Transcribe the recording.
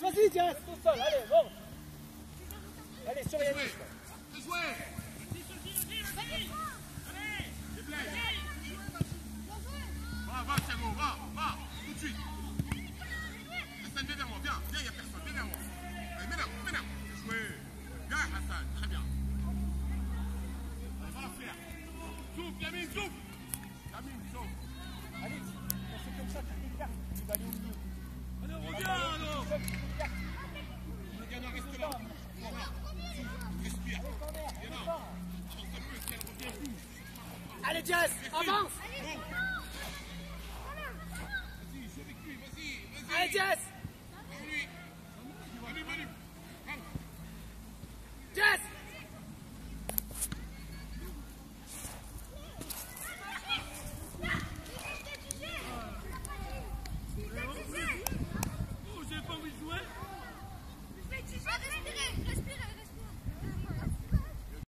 Vas-y Diaz Tout seul, allez, bon Allez, sur Yannick Fais jouer Va, va Thiago, va, va, tout de suite Hassan, viens vers moi, viens, viens, il n'y a personne, viens vers moi Allez, mets là, mets là Fais jouer Viens Hassan, très bien Allez, va la faire Yamine, souffle Allez, Jess, avance. Allez, Jess.